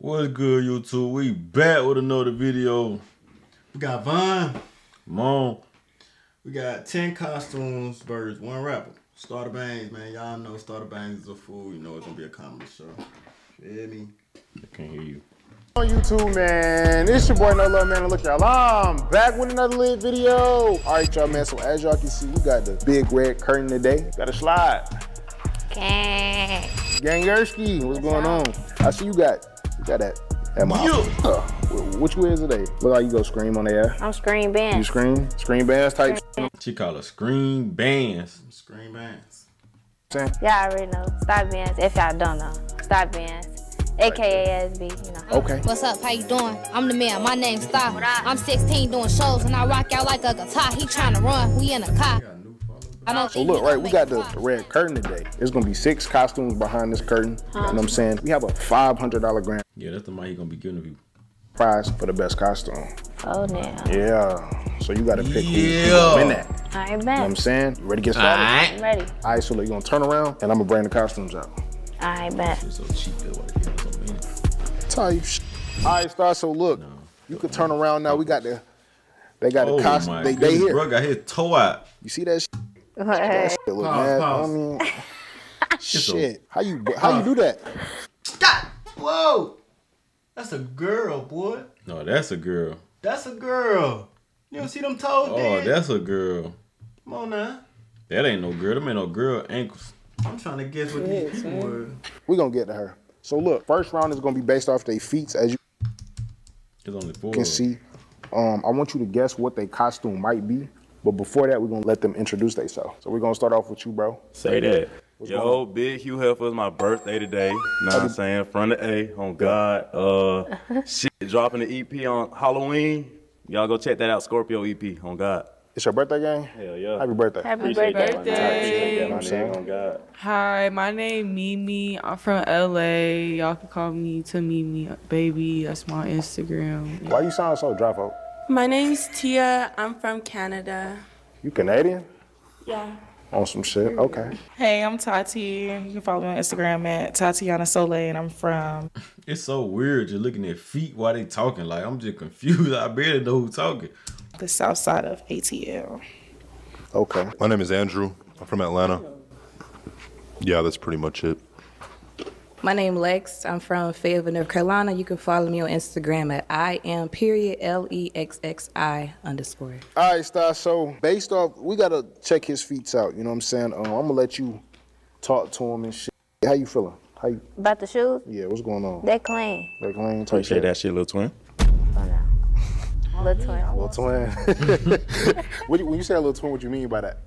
What's good, YouTube? We back with another video. We got Von. Mom, We got 10 costumes versus one rapper. Star Bandz, man. Y'all know Star Bandz is a fool. You know it's gonna be a comedy show. Feel me? I can't hear you. on YouTube, man. It's your boy No Love Man. And look, y'all, I'm back with another lit video. All right, y'all, man. So as y'all can see, we got the big red curtain today. Got a slide. Gang. Gang Yersky, what's going on? I see you got, you got that. That mouth. Yeah. Uh, which way is it? Look like you go scream on the air. I'm Screen You scream, scream bands type. She call her screen bands. Screen Bangs. Saying. Y'all already know. Star Bandz. If y'all don't know. Star Bandz. AKA SB, you know. Okay. What's up? How you doing? I'm the man. My name's Star. I'm 16 doing shows and I rock out like a guitar. He trying to run. We in a car. Got new followers. I don't So look, right, we got the, far. red curtain today. There's gonna be six costumes behind this curtain. You know what I'm saying? We have a $500 grand Yeah, that's the mic he gonna be giving you. prize for the best costume. Oh, now. Yeah. So you gotta pick who, who Yeah. gonna win that. You know I ain't what. I'm saying? You ready to get started? I'm ready. All right, so look, you're gonna turn around and I'm gonna bring the costumes out. I bet. back. It's so cheap that why they give us so. Tell you. All right, Star. So look, you can turn around now. We got the, they got the Oh costume. my They, they goodness, here. bro got his toe out. You see that? Sh- that Hey. shit look Pause, mad. pause. I mean, shit. How you how you do that? God! Whoa! That's a girl, boy. No, that's a girl. That's a girl. You don't see them toes, Oh, Dan? that's a girl. Come on now. That ain't no girl. Them ain't no girl ankles. I'm trying to guess what these were. We're gonna get to her. So look, first round is gonna be based off their feet, as you It's only four. can see. Um, I want you to guess what their costume might be. But before that, we're gonna let them introduce themselves. So we're gonna start off with you, bro. Say that. What's Yo, Big Hugh Heifer is my birthday today. Know what I'm saying? From the A, on God. Uh, shit, dropping the EP on Halloween. Y'all go check that out, Scorpio EP, on God. It's your birthday gang? Hell yeah. Happy birthday. Happy Appreciate birthday. man. That, my Birthday. on God. Hi, my name Mimi. I'm from LA. Y'all can call me to Mimi baby. That's my Instagram. Why you sound so dry, folk? My name's Tia. I'm from Canada. You Canadian? Yeah. On some shit? Okay. Hey, I'm Tati. You can follow me on Instagram at Tatiana Soleil, and I'm from. It's so weird You're looking at feet while they talking. Like I'm just confused. I barely know who talking. the south side of ATL. Okay. My name is Andrew. I'm from Atlanta. Yeah, that's pretty much it. My name Lex. I'm from Fayetteville, North Carolina. You can follow me on Instagram at I am period L E X X I underscore. All right, Star. So based off, we gotta check his feet out. You know what I'm saying? Um, I'm gonna let you talk to him and shit. How you feeling? How you? About the shoes, Yeah, what's going on? they clean. They clean. Type Appreciate shit. that shit, little twin. Oh, no. Little twin. Little twin. when you say a little twin, what do you mean by that?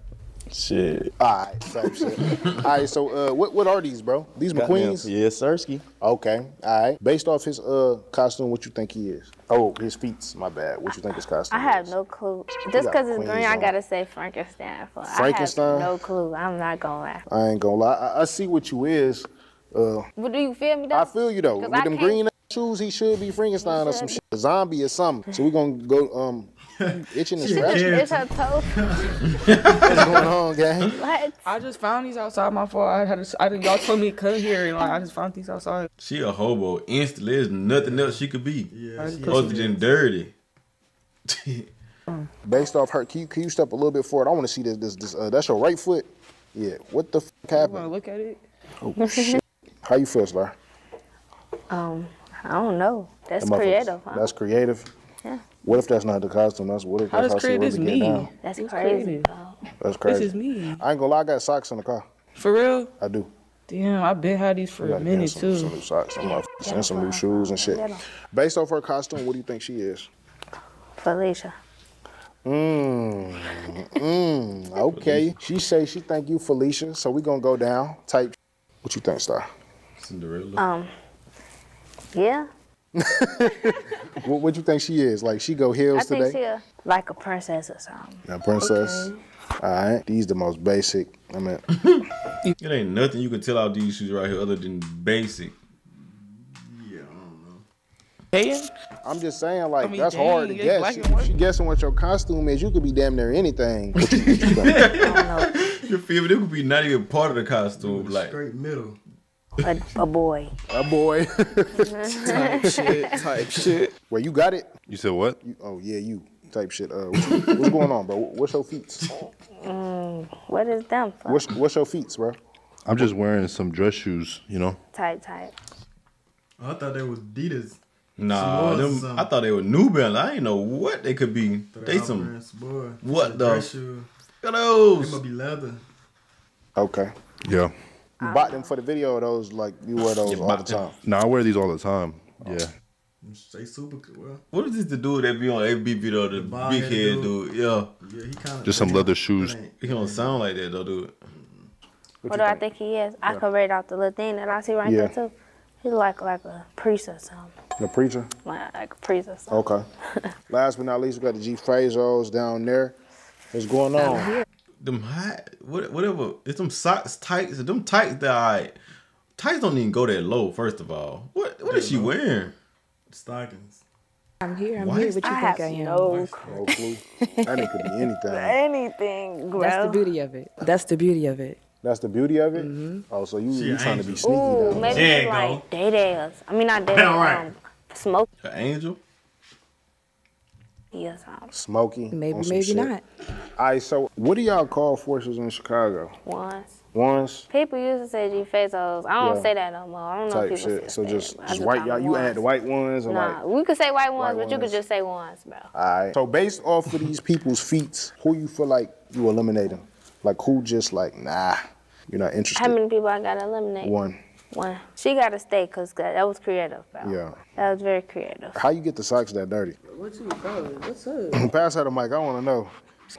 Shit. All right, type shit. All right, so uh, what what are these, bro? These McQueens? Yeah, Sirski. Okay, all right. Based off his uh costume, what you think he is? Oh, his feet. My bad. What you think his costume? I have is? no clue. Just because it's queens green, I gotta say Frankenstein. For Frankenstein? I have no clue. I'm not gonna lie. I ain't gonna lie. I, I see what you is. Uh, But do you feel me though? I feel you though. With I them can't- green shoes, he should be Frankenstein or some shit. A zombie or something. So we're gonna go um itching and scratching. It's her toe. What's going on, gang? What? I just found these outside my fault. I had to, I didn't, y'all told me to come here, and like I just found these outside. She a hobo instantly. There's nothing else she could be. Yeah, she- Other than dirty. Based off her, can you, can you step a little bit forward? I want to see this. This, this uh, that's your right foot. Yeah. What the fuck You wanna happened? look at it? Oh shit. How you feel, Star? Um, I don't know. That's creative. Huh? That's creative. Yeah. What if that's not the costume? That's what if How that's does how she really get me? down? That's It's crazy. creative. though. That's This is me. I ain't gonna lie. I got socks in the car. For real? I do. Damn, I've been had these for I a minute some, too. some new socks, some, motherfuckers, and some new shoes and shit. Get 'em. Based off her costume, what do you think she is? Felicia. Mmm. Mmm. Okay. She say she thank you, Felicia. So we gonna go down. Type. What you think, Star? Cinderella. Um, yeah. What what you think she is? Like she go heels I heels think today? she a, like a princess or something. Now, princess. All right. These the most basic. I mean, It ain't nothing you can tell out these shoes right here other than basic. Yeah, I don't know. Hey, I'm just saying, like, I mean, that's hard to guess. black and If white. she guessing what your costume is, you could be damn near anything. You- what you think? Feel me? They could be not even part of the costume. Like Straight middle. A, a boy. A boy. type shit, type shit. Well, you got it. You said what? You, oh yeah, you type shit. Uh, what you, what's going on, bro? What's your feet? Mm, what is them for? What's what's your feet, bro? I'm just wearing some dress shoes, you know. Tight, tight. I thought they were Adidas. Nah, them. I thought they were New Balance. I didn't know what they could be. They some boy. what Some the dress shoes. Look at They those. must be leather. Okay. Yeah. You bought them for the video. Or those like you wear those all the time. No, I wear these all the time. Oh. Yeah. Say super well. What is this the dude that be on every video? The bald big head dude. dude. Yeah. Yeah, he kind of Just some leather shoes. He don't sound like that though, dude. What, do I think he is? I could read out the little thing that I see right Yeah. there too. He's like like a priest or something. The preacher. Like, like a priest or something. Okay. Last but not least, we got the G Fazos down there. What's going on? Them high, what, whatever. It's them socks tights. Them tights that I tights don't even go that low. First of all, what what is she wearing? stockings. I'm here. I'm Why here. is- What you I think have I am? no No clue. That ain't could be anything. anything, bro. That's the beauty of it. That's the beauty of it. That's the beauty of it. Oh, so you She you an trying to be sneaky Ooh, down maybe There like day days. I mean not day days. All right. Um, smoke. An angel? Yes, um, Smoky. Maybe, maybe shit. not. All right, so what do y'all call forces in Chicago? once. Ones People used to say G Fazos. I don't Yeah. say that no more. I don't know if type people shit. still So say just, it, but I just just white y'all. You add the white ones and Nah, like. we could say white ones, White but you could just say ones, bro. All right. So based off of these people's feats, who you feel like you eliminate them? Like who just like nah, you're not interested. How many people I gotta eliminate? One. One. She gotta stay because that was creative, bro. Yeah. That was very creative. How you get the socks that dirty? What you, bro? What's up? Pass her the mic. I want to know.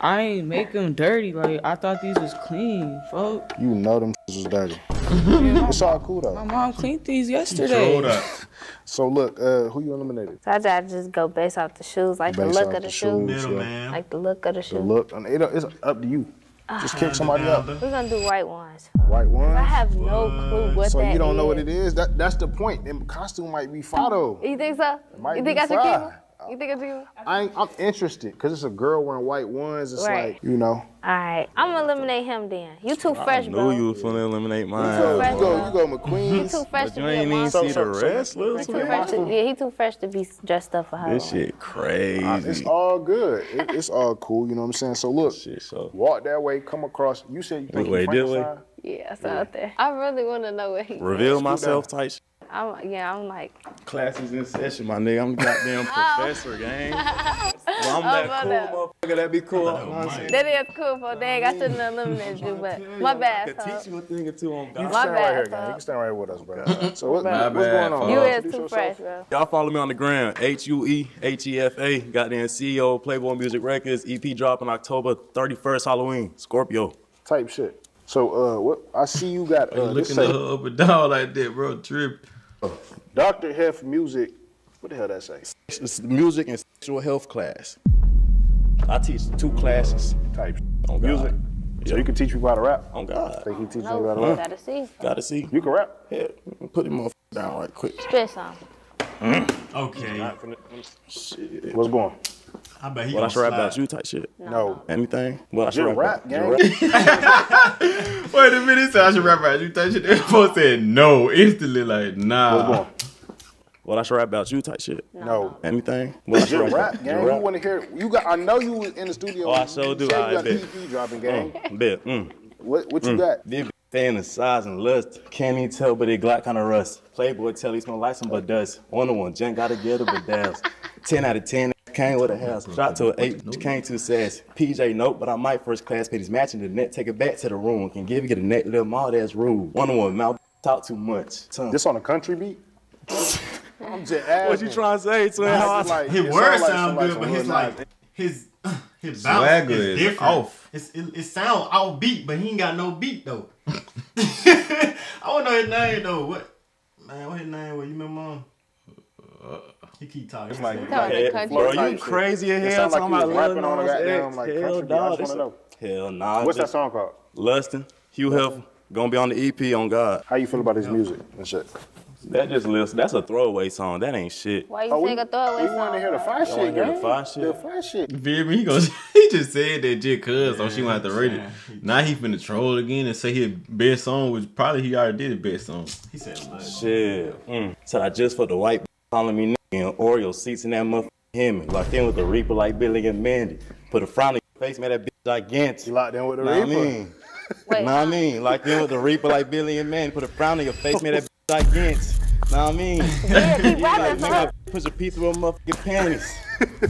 I ain't make them dirty. Like I thought these was clean, fuck. You know them was dirty. it's all cool though. My mom cleaned these yesterday. that. So look, uh, who you eliminated? So I gotta just go based off the shoes, like the look of the, the shoe, shoes. Middleman. like the look of the shoe. The look. It, it's up to you. Just uh-huh. kick somebody up. We're gonna do white ones. White ones. I have no clue what So that you don't know what it is. That that's the point. Them costume might be fire though. You think so? might You be think I should fly. keep them? You think I should keep them? I I'm interested because it's a girl wearing white ones. It's Right. like you know. All right, I'm gonna eliminate him then. You too fresh, I bro. knew you was finna eliminate You mine. go, fresh, you go, you go He McQueen's. too fresh But to you be a ain't even see the so- so- wrestlers. He too fresh to, yeah, he too fresh to be dressed up for her. This shit Uh, crazy. It's all good. It, it's all cool. You know what I'm saying? So look, Shit, so. walk that way. Come across. You said you think Wait, you this way? Frankenstein? Yeah, it's out there. I really want to know what he. Reveal myself type shit. I'm, yeah, I'm like. Classes in session, my nigga. I'm a goddamn professor, gang. Well, I'm that cool that. motherfucker. That be cool. You know what That is cool for dang. I shouldn't have eliminated you, but my I bad. could So. teach you a thing or two on You God. can My stand bad, right here, gang. You can stand right here with us, bro. So what, My what's bad, going on? You bro? is Introduce too yourself. fresh, bro. Y'all follow me on the gram, H U E H E F A. Goddamn CEO, Playboy Music Records, EP dropping October 31st, Halloween, Scorpio. Type shit. So uh, what? I see you got Are you uh, looking at say up and down like that, bro? Trip. Dr. Hef Music. What the hell that say? It's music and sexual health class. I teach two classes. Type. On God. Music. So you can teach people how to rap. On God. Think he teach No, you how to rap? gotta see. Gotta see. You can rap. Yeah, put him motherfucker down right quick. Spit some. Mm. Okay. Shit. What's going? I bet he What I gonna should rap about you type shit. No. Anything? What I should rap rap, gang. Rap. Wait a minute, he said I should rap about you. That shit. They both said no instantly, like nah. What's going? What I should rap about you type shit. No. Anything? What I should Just rap, gang. You want to hear? You got? I know you was in the studio. Oh, I sure do. You said I you got bet. EP dropping, gang. Mm, bet. Mm. What? What you Mm. got? They be staying the size and lust. Can't even tell, but they glock kind of rust. Playboy tell he smell like some but dust. One on one, Jen got together, but dabs. 10 out of 10, came with a house. Shot to an 8, came too sass. PJ, nope, but I might first class pay these matching the net. Take it back to the room. Can give you the net, little mall that's rude. One on one, mouth talk too much. Tongue. This on a country beat? I'm just asking. What you trying to say, twin? Nah, How it's I- like- His words sound like good, but his hood like his his bounce Swagger is is different. off. It's, it, it sound outbeat, but he ain't got no beat though. I don't know his name though. What man? What his name? What you remember? him? Uh, He keep talking. It's like- Talking Hey, country. bro, you crazy It as hell sound like talking about rapping on a goddamn, like, Hell, country beat. I just this- wanna Hell nah. What's that song called? Lustin, Hugh Hefner, gonna be on the EP on God. How you feel about his music and shit? That just lives. That's a throwaway song. That ain't shit. Why you Oh, we- a throwaway We song? want to hear the fire shit, wanna hear the fire shit? The fire shit. You feel me? He goes. He just said that just cuz, so she gonna have to rate it. Now he finna troll again and say his best song, which probably he already did his best song. He said, "Look." Shit. Mm. So I just for the white calling me nigga and Oreo seats in that motherfucking Hemi. Locked in with the Reaper like Billy and Mandy. Put a frown on your face, man, that bitch gigantic. You locked in with the Know what I Reaper. mean? Wait, Know what I mean? Locked in with the Reaper like Billy and Mandy. Put a frown on your face, man, that bitch gigantic. Know what I mean? yeah, keep rapping, nigga, fuck. Push a P through a motherfucking panties.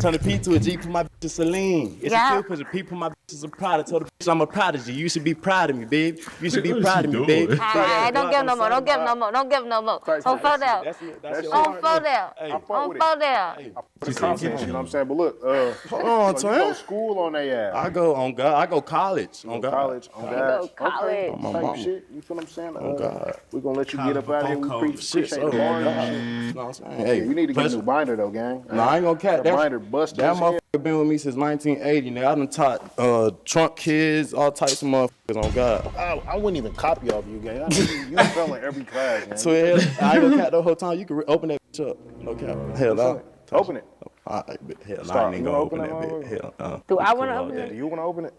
Turn the P to a G, put my bitch in Celine. It's Yeah. a kill, push a P, put my bitch in Prada. Tell the bitch I'm a prodigy. You should be proud of me, babe. You should be proud of me, babe. Alright, alright, don't give him no more. Don't give him no more. Don't give him no more. On four down. That's, that's your On four down. Hey. I fuck On with four it. down. Put the confidence, you know what I'm saying? But look, uh, Hold on, so you go school on their ass. I go on God. I go college. On God. college on go God. college. Okay, On my type mama. shit. You feel what I'm saying? Oh, Uh, God. We're gonna let you get up out of here. We before pre- college. Appreciate so the bars and shit. You know what I'm saying? Hey, you need to get a press- new binder though, gang. No, I ain't gonna cap that. binder busted That his head. motherfucker been with me since 1980. Now I done taught uh, trunk kids, all types of motherfuckers on God. I, I wouldn't even copy off you, gang. I know you, you fell in every class, man. So hell, I ain't gonna cap the whole time. You can re- open that bitch up. No cap. Hell no. Open it. All right, but hell, no, I ain't gonna wanna open that open bitch. Hell, uh, Do I wanna all open it? Do you want to open it?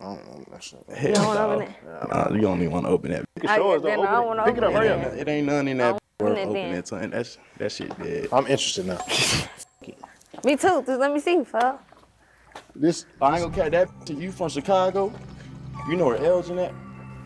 I don't know. That's Hell, You don't wanna open it? Nah, you don't even want to open that. You can show I- us. though. I Open don't it. wanna Pick it up. open Hurry up. It ain't none in that open it opening then. that time. That's that shit dead. I'm interested now. Me too. Just let me see, fuck. This I ain't gonna catch that. bitch. You from Chicago? You know where Elgin at?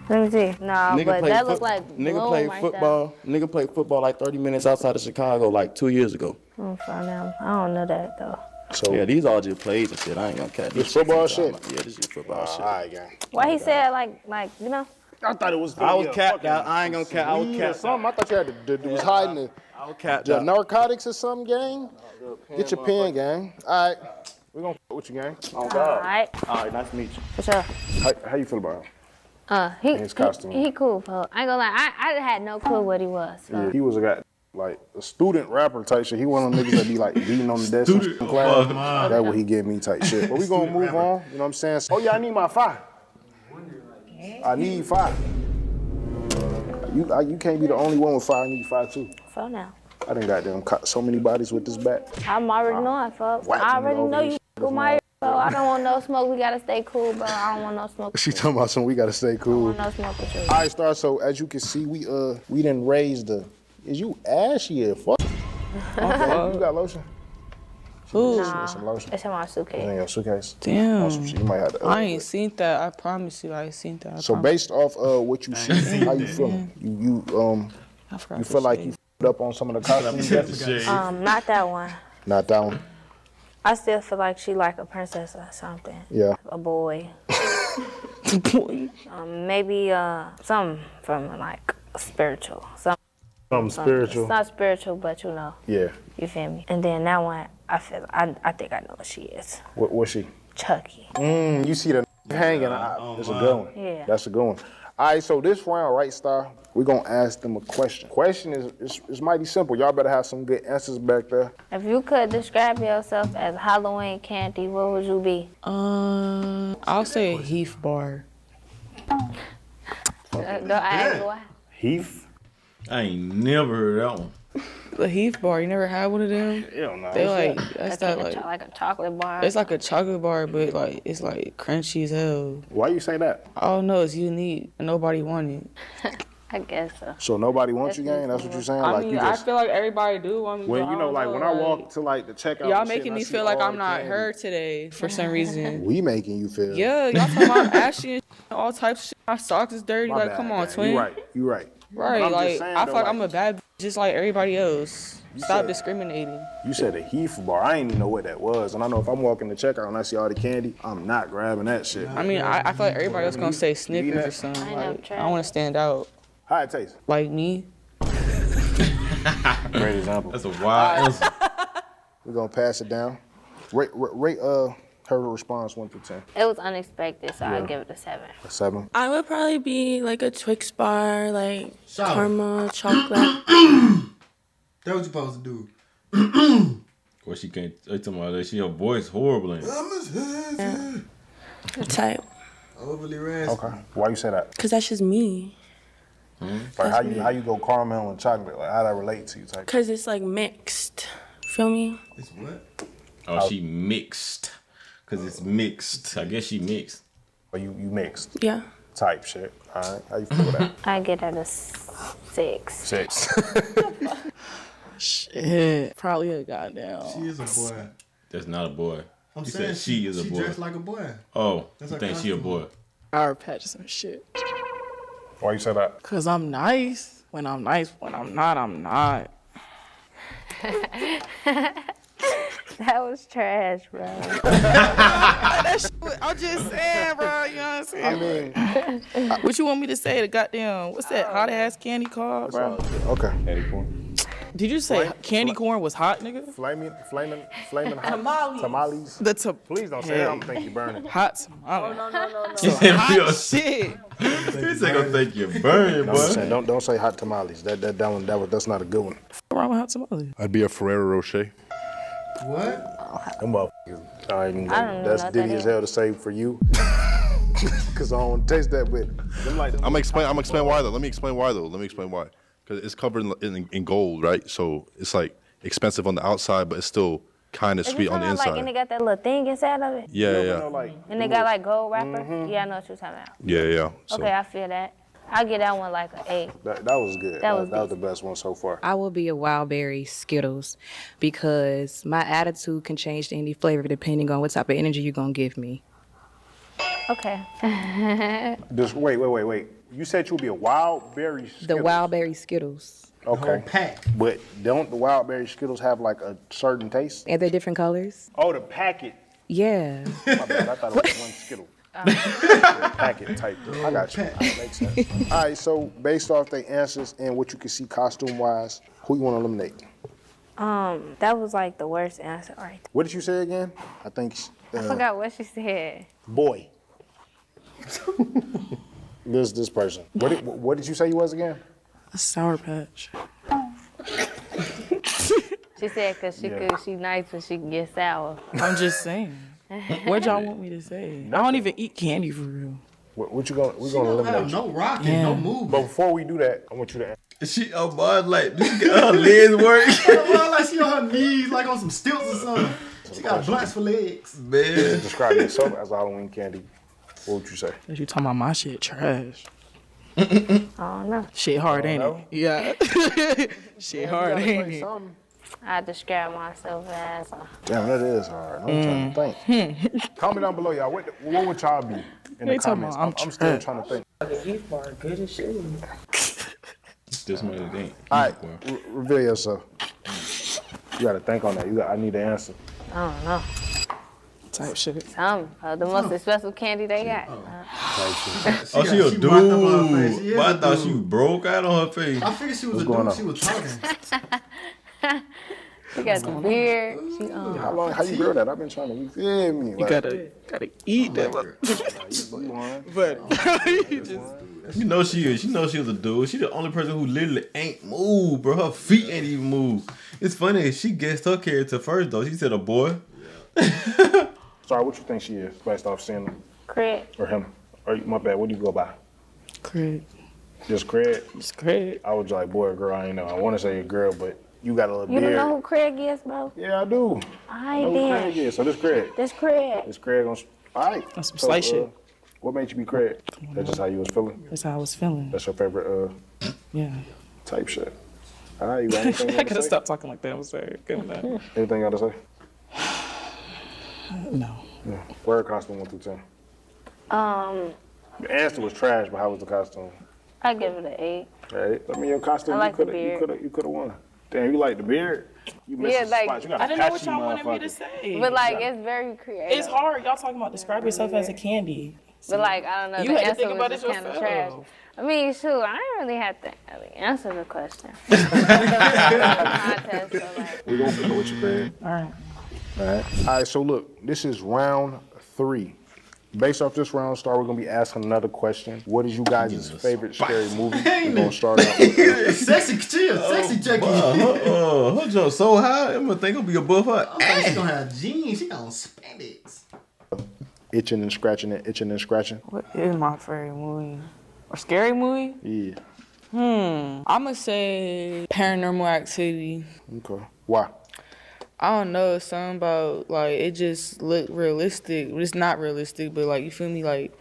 Let me see. No, but played that foot- look like nigga played right football. Nigga played football like 30 minutes outside of Chicago like two years ago. I'm sorry now. I don't know that though. so Yeah, these all just plays and shit. I ain't gonna catch This football shit? Yeah, this is football ah, all shit. right, gang. Why oh he said like like you know? I thought it was. I was yeah, capped fucking out. I ain't gonna cap. I was weed or capped something. I thought you had to, the, was hiding the, I was capped the out. narcotics or something, gang. Get your pen, gang. All right, we gonna fuck with you, gang. Oh All God. right, All right, nice to meet you. for sure. How, how you feel about him? Uh, he his costume. He, he cool, fuck. I ain't gonna lie. I, I had no clue what he was. So. Yeah, he was a guy like a student rapper type shit. He one of them niggas that be like beating on the desk in class. Oh, That's what he give me type shit. But we gonna move on. You know what I'm saying? Oh yeah, I need my five. I need five. You I, you can't be the only one with five. I need five too. So now, I done got them cut so many bodies with this bat. I'm already knowing, fuck. whacking I it already know you shit cool, my bro. I don't want no smoke. We gotta stay cool, bro. I don't want no smoke. She talking about something we gotta stay I cool. don't want no smoke with you. All right, Star. So as you can see, we uh we didn't raise the. Is you ashy as fuck? Okay, you got lotion? Ooh, Nah, some lotion. it's in my In suitcase. your suitcase. damn. Some shit. You might have to. I ain't seen that. I promise you, I ain't seen that. I So promise. based off uh what you see, how you feeling? You you um I forgot you to feel like say. you f***ed up on some of the costumes? Um, not that one. Not that one. I still feel like she like a princess or something. Yeah. A boy. Boy. Um, maybe uh, something from like spiritual. Some, Something something. spiritual. It's not spiritual, but you know, Yeah. you feel me. And then that one, I feel, I, I think I know what she is. What what's she? Chucky. Mm, you see the hanging. I, it's a good one. Yeah. That's a good one. All right, so this round, right, Star? We're gonna ask them a question. Question is, is is mighty simple. Y'all better have some good answers back there. If you could describe yourself as Halloween candy, what would you be? Um, I'll say a Heath Bar. Uh, go ask why. Heath? I ain't never heard that one. The Heath Bar. You never had one of them? Hell no. They like That's that's that like, like a, like a chocolate bar. it's like a chocolate bar, but like it's like crunchy as hell. Why you say that? I don't know. It's unique. Nobody wanted. It. I guess so. So nobody wants you, That's gang? That's what you're saying? I like mean, you I feel like everybody do want me. when but you know, don't like when I walk to like the checkout. Y'all and shit, making me feel like I'm not candy, her today for some reason. We making you feel. Yeah, y'all talking about ashy and all types of shit. My socks is dirty. My like, bad, come on, gang. twin. You right. You right. Right, I'm like saying, I though, feel like like- I'm a bad just like everybody else. Stop said- discriminating. You said a Heath bar. I didn't even know what that was. And I know if I'm walking the checkout and I see all the candy, I'm not grabbing that shit. I mean, I, I feel like everybody else gonna say Snickers that? or something. I Like, I want to stand out. How it taste? Like me. Great example. That's a wild. We're gonna pass it down. Rate, rate, rate uh her response one through ten. It was unexpected, so I'd give it a seven. A seven. I would probably be like a Twix bar, like Solid. caramel, chocolate. That what you supposed to do. Well, she can't. I talking about that. She her voice horrible. ain't it? type. Overly raspy. Okay. Why you say that? Cause that's just me. Hmm? Like how you how you go caramel and chocolate? Like how that relate to you? Type. Cause it's like mixed. Feel me? It's what? Oh, she mixed. Cause it's mixed. I guess she mixed. Or you you mixed Yeah. type shit. All right. How you feel with that? I get at a s- six. Six. Shit. Probably a goddamn. She is a boy. That's not a boy. I'm you saying said she is a she boy. dressed like a boy. oh, That's you her think she a boy? Our patch some shit. Why you say that? Cause I'm nice. When I'm nice, when I'm not, I'm not. That was trash, bro. that shit, I'm just saying, bro. You know what I'm saying? I mean, what you want me to say? The goddamn, what's that oh, hot ass candy called, bro? okay. Candy corn. Did you say Flame- candy corn was hot, nigga? Flaming, flaming, flaming hot Tamales. tamales. The ta- Please don't say that. I'm think you're burning. hot tamale. Oh, no, no, no, He said, hot shit. He said, "Gonna think you're burning, No, I'm boy." saying, don't don't say hot tamales. That that that one that was that's not a good one. What's wrong with hot tamale? I'd be a Ferrero Rocher. What? Them motherfuckers. I ain't even I gonna- know that's what ditty that as hell to say for you. Cause I don't taste that with. Them like I'm gonna explain. I'm gonna explain why though. Let me explain why though. Let me explain why. Because it's covered in, in, in gold, right? So it's like expensive on the outside, but it's still kind of sweet on the inside. Like, and they got that little thing inside of it. yeah, you yeah, know, like And they got like gold wrapper. Mm-hmm. Yeah, I know what you're talking about. yeah, yeah. So Okay, I feel that. I get that one like an eight. that, that was good. That That, was that was the best one so far. I will be a wild berry Skittles because my attitude can change to any flavor depending on what type of energy you're gonna give me. Okay. Just wait, wait, wait, wait. You said you would be a wild berry. The Skittles. wild berry Skittles. Okay. pack. But don't the wild berry Skittles have like a certain taste? And they're different colors. Oh, the packet. Yeah. My bad. I thought it was one Skittle. The packet type. I got you. That sense. All right. So based off their answers and what you can see costume wise, who you want to eliminate? Um, that was like the worst answer right What did you say again? I think. I Uh, forgot what she said. Boy. this this person. What did, what did you say you was again? A sour patch. She said because she Yeah. could, she nice, but she can get sour. I'm just saying. What y'all want me to say? I don't even eat candy for real. What, what you gonna? We're gonna don't have no you. rocking, Yeah. no movement. But before we do that, I want you to answer. She, oh, boy, like, this get her legs work. Oh, well, like she on her knees, like on some stilts or something. She got blunts for legs. Man. describe yourself as Halloween candy. What would you say? Cause you talking about my shit trash. Oh no. Shit hard, ain't know. it? Yeah. shit hard, ain't it? I describe myself as a Damn, that is hard. I'm trying to think. Comment down below, y'all. What, what would y'all be in the They talking comments? about I'm, I'm I'm still trash. trying to think. This one it ain't. All right, re- reveal yourself. You got to think on that. You got. I need the answer. I don't know. Type shit. Some uh, the most expensive candy they got. Uh, Oh, she a she marked up face. She dude. is But I a thought dude. she broke out on her face. I figured she was What's a going dude. on? She was talking. She got the beard. She um. How long? How you grow that? I've been trying to. You feel me? You gotta gotta eat that. but you just You know she is. You know she was a dude. She the only person who literally ain't moved, bro. Her feet ain't even moved. It's funny. She guessed her character first though. She said a boy. Sorry, what you think she is based off seeing him Craig. or him? Or my bad. What do you go by? Craig. Just Craig. Just Craig. I was like boy or girl. I ain't know. I want to say a girl, but you got a little You beard. don't know who Craig is, bro? Yeah, I do. I know ain't who Craig there. is. So this Craig. This Craig. This Craig on. All right. That's some So, slight uh, shit. What made you be Craig? That's just how you was feeling. That's how I was feeling. That's your favorite uh Yeah. type shit. All right, you got anything you I want gotta stop talking like that. I'm sorry. Good enough. Anything you got to say? No. Yeah. Word costume one through ten. Um, The answer was trash, but how was the costume? I give it an eight. Hey, I mean your costume. I like you the could have. You beard. could have. You could have won. Damn, you like the beard? You missed Yeah, the like- spot. You got I a didn't know what y'all wanted me to say. But like, it's very creative. it's hard. Y'all talking about describe yourself as a candy. But like, I don't know. You the had to answer think was about just it kind of trash. I mean, shoot, I didn't really have to really answer the question. Contest, so like, We gonna go with you, Craig. All right. All right. All right. So look, this is round three. Based off this round star, we're gonna be asking another question. What is you guys' favorite scary movie? We're gonna start out. With, sexy, chill, sexy Jackie. Wow, her, uh, her jump so high, I'm gonna think I'll be above her. Oh, she gonna have jeans. She got on spandex. itching and scratching and itching and scratching. What is my favorite movie? A scary movie? Yeah. Hmm. I'ma say paranormal activity. Okay. Why? I don't know. It's something about like it just looked realistic. It's not realistic, but like you feel me? Like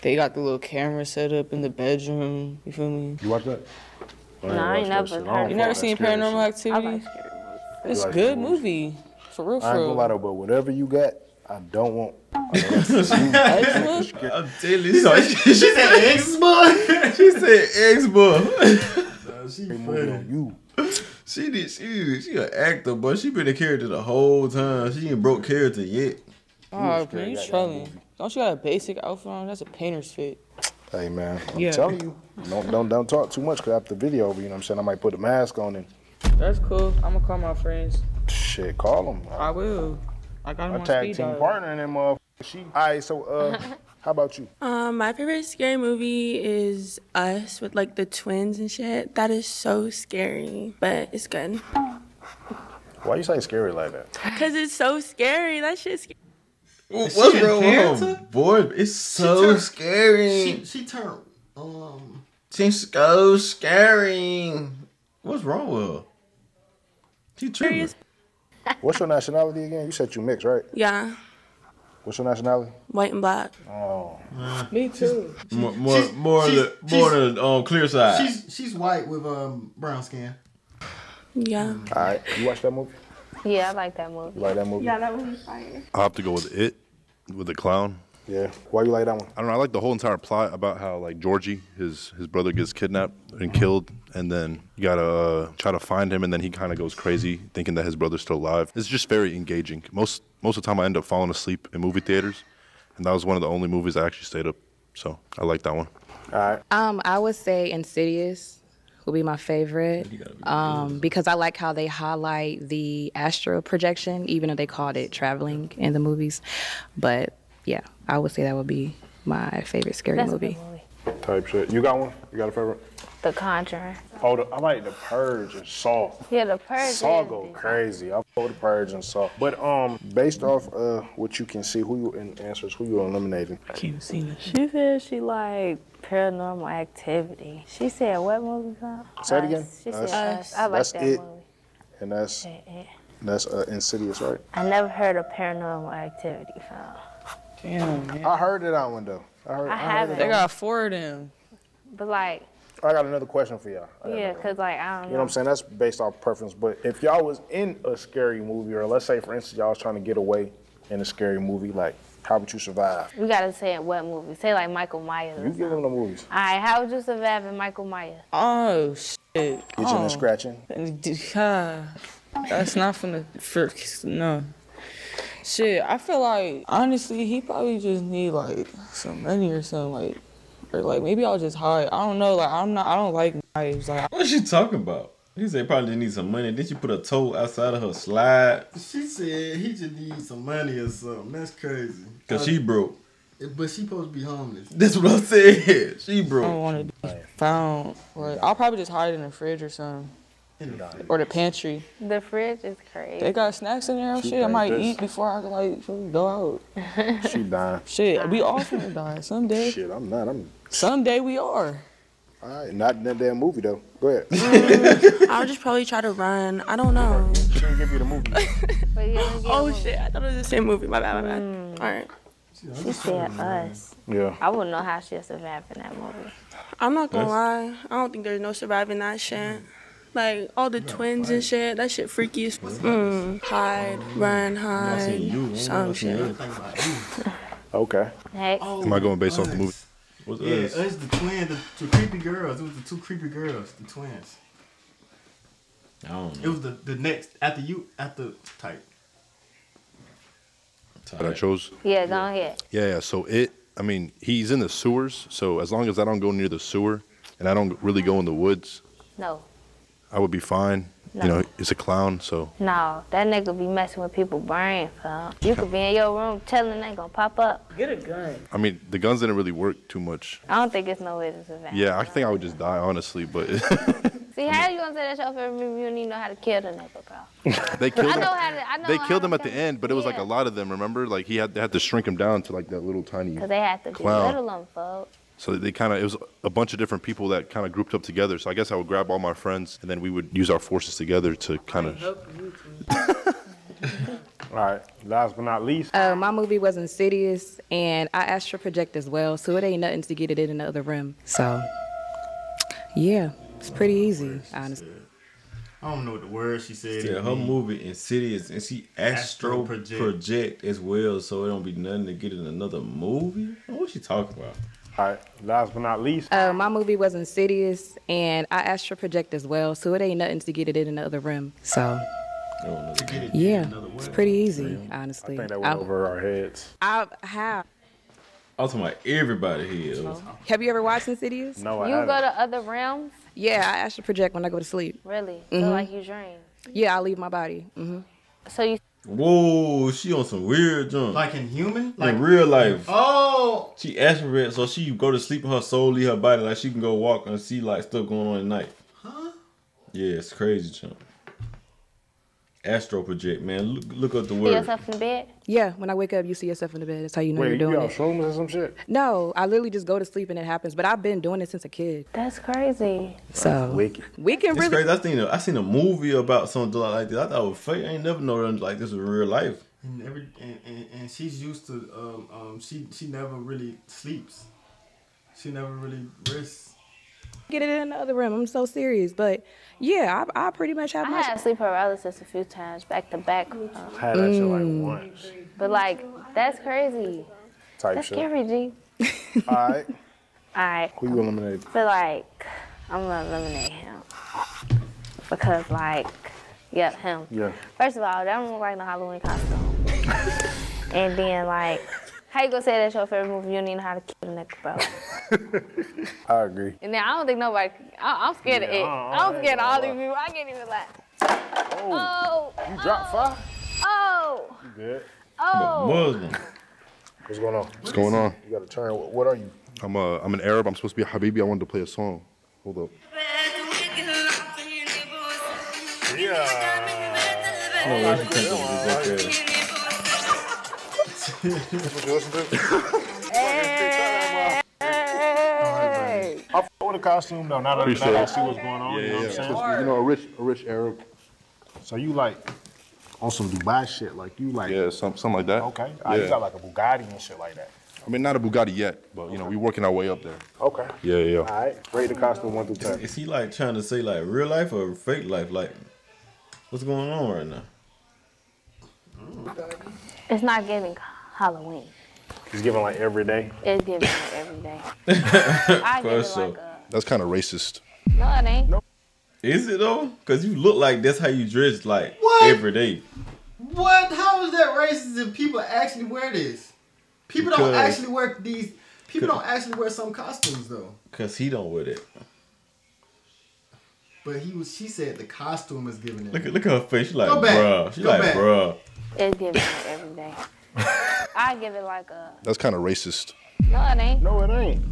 they got the little camera set up in the bedroom. You feel me? You watch that? No, I ain't never heard You never seen scary Paranormal I Activity? scary movies. It's a like good movies? movie. For real, I ain't for gonna lie though, but whatever you got, I don't want. Eczema? I'm telling you, so she, she said Ex boy. she said ex boy. she movie on you. She did. She she an actor, but she been a character the whole time. She ain't broke character yet. Oh, scared man, you of that trolling. Don't you got a basic outfit on? That's a painter's fit. Hey man, I'm Yeah. telling you, don't don't don't talk too much. Cause after the video, over, you know what I'm saying, I might put a mask on and That's cool. I'm gonna call my friends. shit, call them. I will. I got I them on tag speed team dial. partner and them motherfuckers. She. All right, so uh, how about you? Um, my favorite scary movie is Us with like the twins and shit. That is so scary, but it's good. Why you say scary like that? Cause it's so scary. That shit's scary. What's Is she a wrong with her? Boy, it's so turned- scary. She she turned um She's so scary. What's wrong with her? She tripping. What's your nationality again? You said you mixed, right? Yeah, What's your nationality? white and black. Oh, Me too. More, more, She's- more, she's- the, more she's- the um, clear side. she's she's white with um brown skin. Yeah. all right. You watch that movie? Yeah, I like that movie. You like that movie? Yeah, that movie's fire. I'll have to go with it, with the clown. Yeah. Why you like that one? I don't know. I like the whole entire plot about how like Georgie, his his brother gets kidnapped and killed, and then you gotta uh, try to find him, and then he kind of goes crazy thinking that his brother's still alive. It's just very engaging. Most most of the time, I end up falling asleep in movie theaters, and that was one of the only movies I actually stayed up. So I like that one. All right. Um, I would say Insidious would be my favorite. Um, because I like how they highlight the astral projection, even though they called it traveling in the movies. But yeah, I would say that would be my favorite scary That's movie. movie. Type shit. You got one? You got a favorite? The Conjuring. Oh, the, I like the Purge and Saw. Yeah, The Purge. Saw is go decent. crazy. I go the Purge and Saw. But um, based off uh what you can see, who you in answers, who you eliminating? I can't see this. She said she like paranormal activity. She said what movie called? Say it again. She Us. said Us. I like That's that it. movie. And that's Yeah, yeah. that's uh, Insidious, right? I never heard of paranormal activity. Fam. Damn, man. I heard it that one though. I heard. I heard haven't. it They got four of them. But like. I got another question for y'all. Yeah, cause like I don't You know. know what I'm saying? That's based off preference. But if y'all was in a scary movie, or let's say for instance y'all was trying to get away in a scary movie, like how would you survive? We gotta say it what movie? Say like Michael Myers. You give them the movies. All right, how would you survive in Michael Myers? Oh shit. Itching oh. and scratching. And d- That's not from the first. No. Shit, I feel like honestly, he probably just need like some money or something, like, or like maybe I'll just hide. I don't know. Like I'm not. I don't like knives. Like What she talking about? He said probably need some money. Then she put a toe outside of her slide She said he just needs some money or something. That's crazy. because she broke. But she supposed to be homeless. That's what I said. She broke. I don't want to be found. Like I'll probably just hide in the fridge or something, or the pantry. The fridge is crazy. They got snacks in there and She shit. I think might this- eat before I like go out. She dying. Shit, we all finna die someday. Shit, I'm not. I'm. Someday we are. All right, not in that damn movie though. Go ahead. I would just probably try to run. I don't know. she didn't give you the movie. But yeah, we get Oh one. shit! I thought it was the same movie. My bad. My bad. Hmm. All right. She said us. Yeah. I wouldn't know how she'll survive in that movie. I'm not gonna That's- lie. I don't think there's no surviving that shit. Like all the twins and shit. That shit freaky as fuck. Mm. Hide, run, hide, some shit. Okay. Next. Am I going based off the movie? What's Yeah, us? us the twins, the, the creepy girls. It was the two creepy girls, the twins. I don't It was the, the next after you after type. That I chose. Yeah, go ahead. Yeah, yeah. So it, I mean, he's in the sewers. So as long as I don't go near the sewer and I don't really go in the woods, No. I would be fine. No. You know, it's a clown, so No, that nigga be messing with people's brain, fam. You could be in your room telling they gonna pop up. Get a gun. I mean, the guns didn't really work too much. I don't think it's no way to survive. Yeah, I think I would just die honestly, but See, how you gonna say that's your favorite movie? You don't even know how to kill the nigga, bro. they killed I him. how to. I know They how killed to him at the end, but it was like a lot of them. Remember, like he had they had to shrink him down to like that little tiny. Cause they have to be Clown. little them, folks. So they kind of it was a bunch of different people that kind of grouped up together. So I guess I would grab all my friends and then we would use our forces together to kind of. All right. Last but not least. Uh, my movie was Insidious, and I astral project as well, so it ain't nothing to get it in the other room. So, yeah, it's pretty easy, honestly. I don't know what the word she said. Yeah, her mean. movie Insidious, and she astro Astro project. project as well, so it don't be nothing to get in another movie. What she talking about? All right. Last but not least. Uh, my movie was Insidious, and I astral project as well, so it ain't nothing to get it in the other room. So, yeah, it's pretty easy, honestly. I think that went I- over our heads. I have. I was talking about everybody here. Have you ever watched Insidious? No, I You go to other realms? Yeah, I astral project when I go to sleep. Really? Mhm. So like you dream. Yeah, I leave my body. Mm -hmm. So you Whoa, she on some weird junk. Like in human? Like in real life. Oh, She aspirate, so she go to sleep and her soul leave her body, like she can go walk and see like stuff going on at night. Huh? Yeah, it's crazy, chunk. Astro project, man. Look, look up the word. see word. yourself in the bed? Yeah, when I wake up, you see yourself in the bed. That's how you know Wait, you're you doing got it. shrooms or some shit? No, I literally just go to sleep and it happens. But I've been doing it since a kid. That's crazy. So Wicked. we can It's really. crazy. I seen a, I seen a movie about something like this. I thought it was fake. I ain't never know nothing like this in real life. And every and, and, and she's used to um um she she never really sleeps. She never really rests. Get it in the other room. I'm so serious. But yeah, I, I pretty much have I my. had sleep paralysis a few times back to back. uh, Had that shit like Mm. once. But like that's crazy. Type That's shit. scary, G. All right. Alright. Who you eliminated? feel like I'm gonna eliminate him. Because like, yeah, him. Yeah. First of all, that don't look like no Halloween costume. and then like, how you gonna say that's your favorite movie? You don't even know how to kill a nigga, bro. I agree. And then I don't think nobody. I, I'm scared of it. I- I I'm scared of gonna all lie. these people. I can't even laugh. Oh. You oh, dropped five? Oh. oh. You good? Oh. Muslim. What's going on? What's going on? You got to turn. What what are you? I'm a I'm an Arab. I'm supposed to be a Habibi. I wanted to play a song. Hold up. No way to? Hey. I f- with the costume though. Now that, Appreciate now that I see what's going on, Yeah, you know yeah. what I'm saying? Supposed to be, you know, a rich a rich Arab. So you like on some Dubai shit, like you like Yeah, some, something like that. okay. Ah, you got like a Bugatti and shit like that. I mean, not a Bugatti yet, but you know, we working our way up there. Okay. Yeah, yeah. All right. Rate the costume one through ten. Is he like trying to say like real life or fake life? Like, what's going on right now? It's not giving Halloween. He's giving like every day. It's giving like every day. I give it sure. like a. That's kind of racist. No, it ain't. Is it though? Cause you look like that's how you dress like What? every day. What? How is that racist if people actually wear this? People don't actually wear these. People don't actually wear some costumes though. Cause he don't wear it. But he was. She said the costume is giving it. Look at look at her face. She like Go back. bruh. She Go like back. bruh. It's giving like every day. I give it like a. That's kind of racist. No, it ain't. No, it ain't.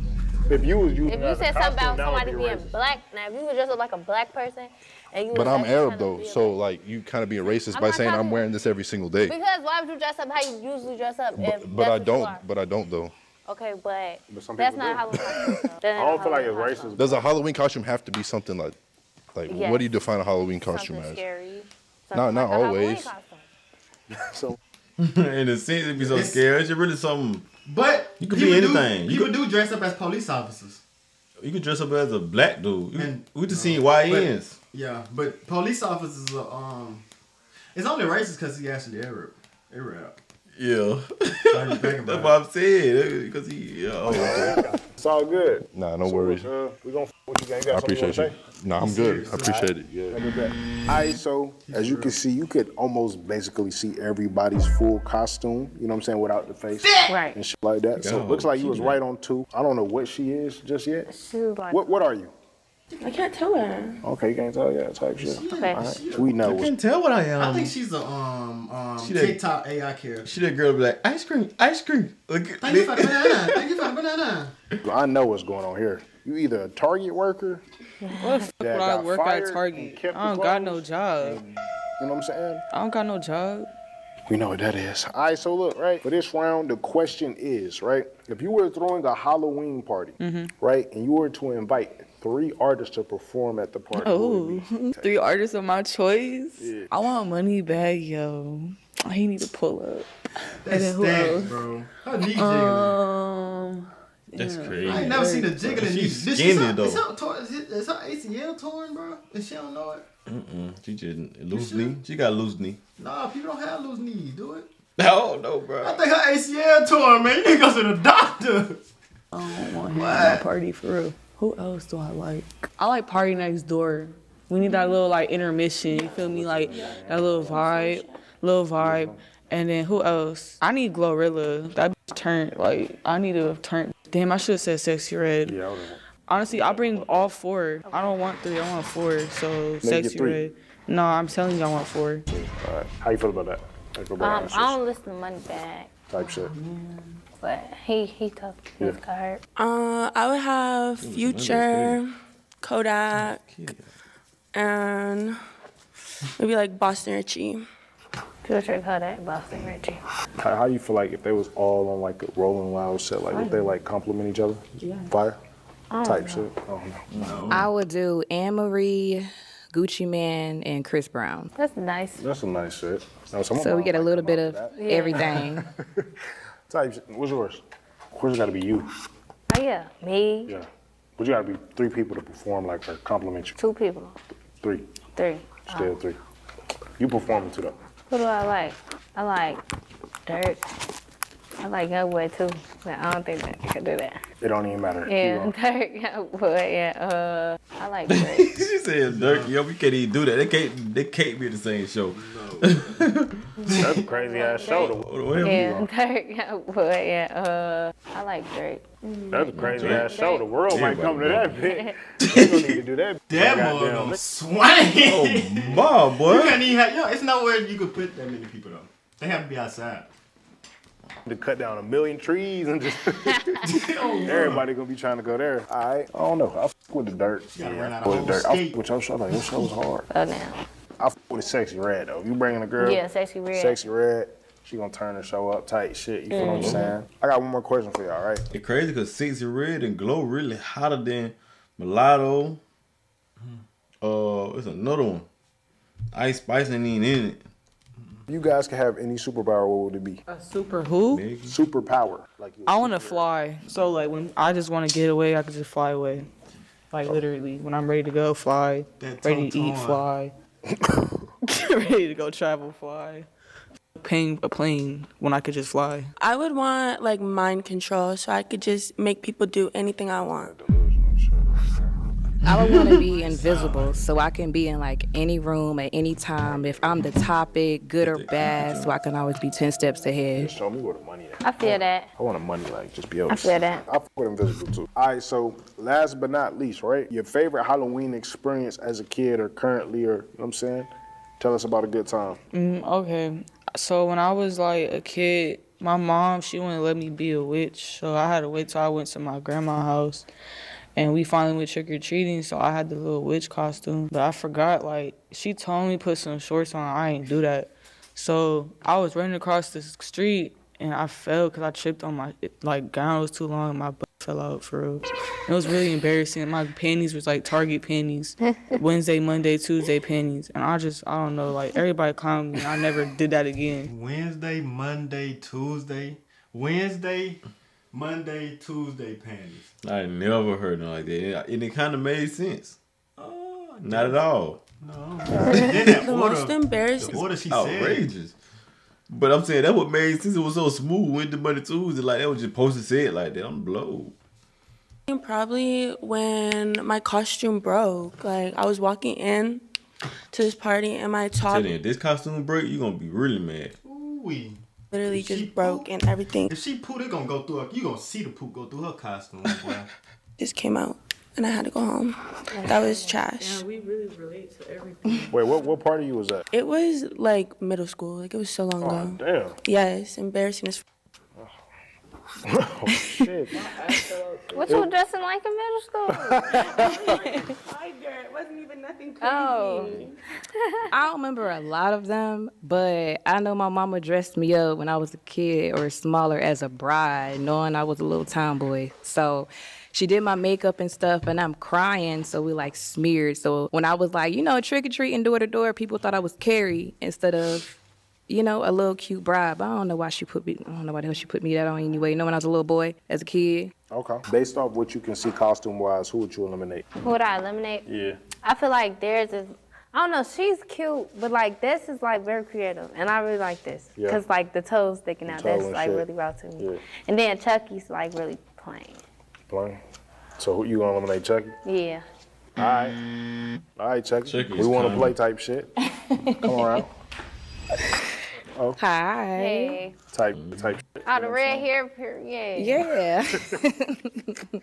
If you was using If you as a said something about somebody be being racist. black, now if you was dressed up like a black person, and you But was I'm Arab though, so like you kind of being racist I'm by not saying I'm wearing this every single day. Because why would you dress up how you usually dress up? if But, but that's I what you don't. are? But I don't though. Okay, but, But some that's people not do. Halloween costume. That I ain't don't feel like it's Halloween costume. racist. Does a Halloween costume have to be something like, like Yes. what do you define a Halloween costume Something as? scary. Not something not like a Halloween always. costume. So In a sense, it be so It's- scared. It's really something. But You could be anything. Do, You people do dress up as police officers. You could dress up as a black dude. You, And- we just seen YNs. Yeah, but police officers are um. It's only racist because he actually Arab. Arab. Yeah. That's what I'm saying. Because he, yeah. oh, it's all good. Nah, no worries. Uh, we gonna f- what you got? You got I appreciate you. you. wanna? Nah, I'm good. I appreciate it. Yeah. Look at that. All right, so as you can see, you could almost basically see everybody's full costume. You know what I'm saying, without the face Right. and shit like that. So it looks like you was right on two. I don't know what she is just yet. Like, What What are you? I can't tell her. Okay, you can't tell. Yeah, type shit. Okay. All right. We know. I what's- can tell what I am. I think she's a um um She that- TikTok AI character. she that girl be like, ice cream, ice cream. Look Thank you for the banana. Thank you for the banana. I know what's going on here. You either a Target worker. What the fuck that would I got work fired at Target? I don't got no clothes job. You know what I'm saying? I don't got no job. We know what that is. All right, so look, right, for this round, the question is, right, if you were throwing a Halloween party, right, and you were to invite three artists to perform at the party, who would it Oh, three artists of my choice. I want Moneybagg Yo. He need to pull up. That's then who stacked, else? bro. Her knee jiggling. Um, That's yeah. crazy. I ain't never seen a jiggling knee. She's skinny is her, though. Is her, tor- is, it, is her ACL torn, bro? And she don't know it? Mm-mm. She just loose knee. She got loose knee. Nah, people don't have loose knees, do it? No, no, bro. I think her ACL torn, man. You need to go to the doctor. I don't want him at my party for real. Who else do I like? I like PartyNextDoor. We need that little like intermission. You feel me? Like that little vibe, little vibe. And then who else? I need Glorilla. That bitch turned like I need to turn. Damn, I should have said Sexyy Red. Yeah, Honestly, I bring all four. I don't want three. I want four. So it Sexy three. Red. No, I'm telling you, I want four. All right, how you feel about that? Like, about Um, I don't listen to Moneybagg. type shit. but he he tough. He's hurt. Uh, I would have Future, Kodak, and maybe like Boston Richey. Future Kodak, Boston Richey. How, how you feel like if they was all on like a Rolling Loud set, like would they like compliment each other? Yeah. Fire I don't type know. shit. Oh no. I would do Anne Marie, Gucci Mane, and Chris Brown. That's nice. That's some nice shit. Now, someone So we get a little bit of that. Yeah. everything. Type shit. What's yours? Of course, it got to be you. Oh yeah, me, Yeah. But you got to be three people to perform like or compliment you. two people, Three. three. Still three. You performing too though. Who do I like? I like Durk. I like Youngboy too, but I don't think that I could do that. It don't even matter. Yeah, You Durk, Youngboy, yeah. Uh, I like Drake. she said, "Durk, yo, we can't even do that. They can't. They can't be the same show." That's a crazy ass show. Whatever yeah, you are. Durk, Youngboy, yeah. Uh, I like Drake. That's a crazy ass show. The world might come to that bit. They gonna need to do that. That Goddamn. boy gonna. Oh, my boy. You can't even have, yo, it's nowhere you could put that many people though. They have to be outside. To cut down a million trees and just everybody gonna be trying to go there. All right. I don't know. I with the dirt. gotta run out I of with the whole dirt. I skate. fuck with your show. Like your show's hard. Oh, now. I with the sexy red though. If you bringing a girl. Yeah, Sexyy Red. Sexy red. She gonna turn the show up tight shit. You feel what I'm Mhm. saying? I got one more question for y'all. Right. It's crazy because Sexyy Red and GloRilla hotter than Mulatto. Uh, it's another one. Ice Spice ain't even in it. If you guys could have any superpower, what would it be? A super who? Superpower. Like. I want to fly. So like when I just want to get away, I can just fly away. Like literally, when I'm ready to go, fly. That Ready to eat, tonton. fly. ready to go travel, fly. Paying a plane when I could just fly. I would want like mind control so I could just make people do anything I want. I would want to be invisible so I can be in like any room at any time. If I'm the topic, good or bad, so I can always be 10 steps ahead. Show me where the money at. I feel that. I want a money like just be able. I to feel that. I fuck with invisible too. All right, so last but not least, right? Your favorite Halloween experience as a kid or currently, or you know what I'm saying? Tell us about a good time. Mm, okay. So when I was like a kid, my mom she wouldn't let me be a witch, so I had to wait till I went to my grandma's house, and we finally went trick or treating. So I had the little witch costume, but I forgot. Like she told me put some shorts on. I ain't do that. So I was running across the street and I fell because I tripped on my like gown was too long and my butt fell out for real. It was really embarrassing. My panties was like Target panties, Wednesday, Monday, Tuesday panties, and I just I don't know like everybody clowned me. I never did that again. Wednesday, Monday, Tuesday. Wednesday, Monday, Tuesday panties. I never heard nothing like that, and it kind of made sense. Oh, Not at all. No. Then that The order, most embarrassing- The order she said. outrageous. But I'm saying that what made sense. It was so smooth. Went to Monday Tuesday like that was just posted said like that. I'm blown. Probably when my costume broke. Like I was walking in to this party and my top Tell this costume break, you're gonna be really mad. Ooh-wee. Literally just broke and everything If she poop, it gonna go through her. You gonna see the poop go through her costume, boy. just came out and I had to go home. That was trash. Yeah, we really relate to everything. Wait, what what part of you was that? It was like middle school. Like it was so long Oh, ago. damn. Yes, embarrassing as. F- oh shit. What you dressing like in middle school? It wasn't even nothing crazy. Oh. I don't remember a lot of them, but I know my mama dressed me up when I was a kid or smaller as a bride, knowing I was a little tomboy. So she did my makeup and stuff, and I'm crying, so we like smeared. So when I was like, you know, trick or treating door to door, people thought I was Carrie instead of, you know, a little cute bride. But I don't know why she put me. I don't know why the hell she put me that on anyway. You know, when I was a little boy as a kid. Okay. Based off what you can see costume wise, who would you eliminate? Who would I eliminate? Yeah. I feel like theirs is. I don't know. She's cute, but like this is like very creative, and I really like this Yeah. because like the toes sticking out. toe That's like shit. really raw to me. Yeah. And then Chucky's like really plain. Plain. So who you gonna eliminate Chucky? Yeah. All right. All right, Chucky. Chucky we want to play type shit. Come around. Oh, Hi. Hey. type type. shit. Oh, the red hair, period. Yeah.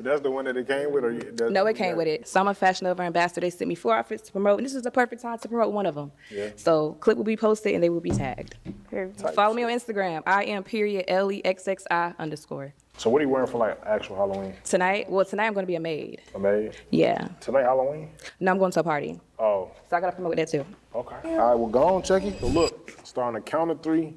That's the one that it came with, or you- No, it came with it. Summer Fashion Nova Ambassador, they sent me four outfits to promote, and this is the perfect time to promote one of them. Yeah. So, clip will be posted and they will be tagged. Period. Follow me on Instagram. I am period L E X X I underscore. So what are you wearing for like actual Halloween? Tonight, well, tonight I'm going to be a maid. A maid? Yeah. Tonight Halloween? No, I'm going to a party. Oh, So I got to promote that too. Okay. All right, well go on, Chucky. So look, starting to count of three,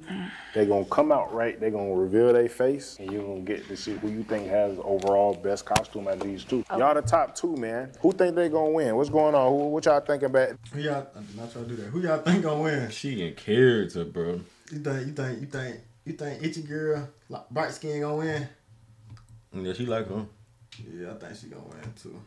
they gonna come out right. They gonna reveal their face, and you gonna get to see who you think has overall best costume out of these two. Oh. Y'all the top two, man. Who think they gonna win? What's going on? Who, what y'all thinking about? Who y'all? Not trying to do that. Who y'all think gonna win? She in character, bro. You think? You think? You think? You think itchy girl, like, bright skin gonna win? Yeah, she like him. Yeah, I think she gonna win too.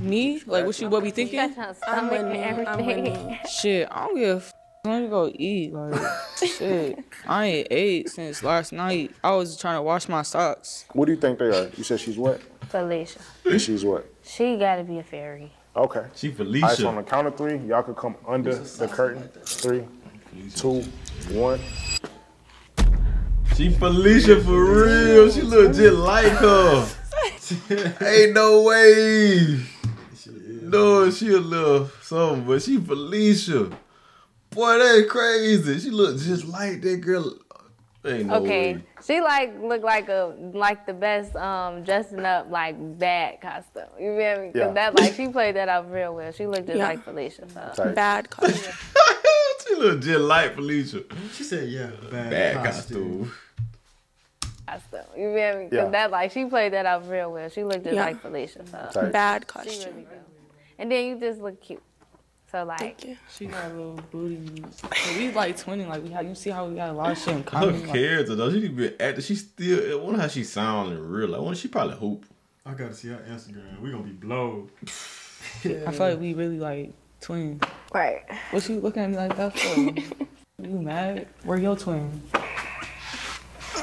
Me? Like what you what we thinking? I'm stomach and winning. I'm everything. winning. Shit, I don't give a f- I'm gonna go eat. Like shit. I ain't ate since last night. I was trying to wash my socks. What do you think they are? You said she's what? Felicia. And she's what? She gotta be a fairy. Okay. She All right, so on the count of three, y'all could come under the curtain. Three, two, one. She Felicia for real. She look just like her. Ain't no way. No, she a little something, but she Felicia. Boy, that's crazy. She look just like that girl. Ain't no okay. way. She like look like a like the best um dressing up like bad costume. You feel me? Cause Yeah. that like she played that out real well. She looked just Yeah. like Felicia. So. Bad costume. She look just like Felicia. She said, "Yeah, bad, Bad costume." costume. Costume. You feel me? Cause Yeah. that like she played that out real well. She looked just Yeah. like Felicia. So Bad she costume. really. And then you just look cute. So like Thank you. She got a little booty. But we like twinning. Like we have. You see how we got a lot of shit in Her common. Like, character though, she be an actor. She still. I wonder how she sound in real. life. I wonder she probably hoop. I gotta see her Instagram. We gonna be blowed. I feel like we really like twins. right. What you looking at me like that for? you mad? We're your twin?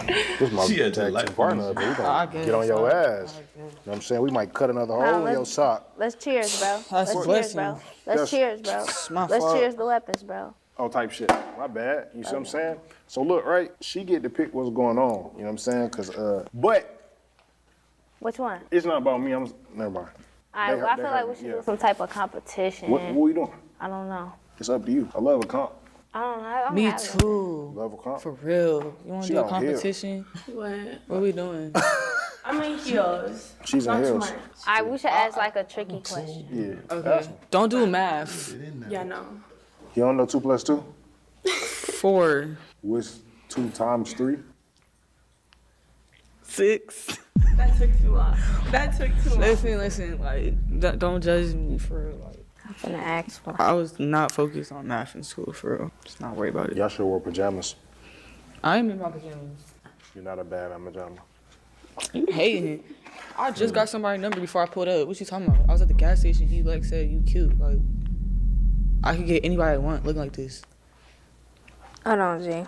This my She had to tag like team partner, but we I gonna get on your I- ass. You know what I'm saying? We might cut another Nah, hole in your sock. Let's cheers, bro. Let's cheers, bro. Let's That's- cheers, bro. my Let's fault. cheers the weapons, bro. Oh, type shit. My bad. You see what I'm saying? So look, right? She get to pick what's going on. You know what I'm saying? Cause uh, but Which one? it's not about me. I'm never mind. I, They- I they feel like we should yeah. do some type of competition. What, what we doing? I don't know. It's up to you. I love a comp. I don't know. I don't Me have it. too. Love a comp. For real. You want to do a on heel. competition? What? What we doing? I'm in heels. She's in Not too heels. much. All right, we should ask like a tricky question. Yeah. Okay. Don't do math. Yeah, no. You don't know two plus two? Four, What's two times three? six. That took too long. That took too long. Listen, listen. Like, don't judge me for. Like, I'm gonna ask for. I was not focused on math in school for real. Just not worry about it. Y'all should wear pajamas. I am in my pajamas. You're not a bad at pajama. You hating it? I just got somebody's number before I pulled up. What you talking about? I was at the gas station. He like said you cute. Like, I could get anybody I want looking like this. I don't, G.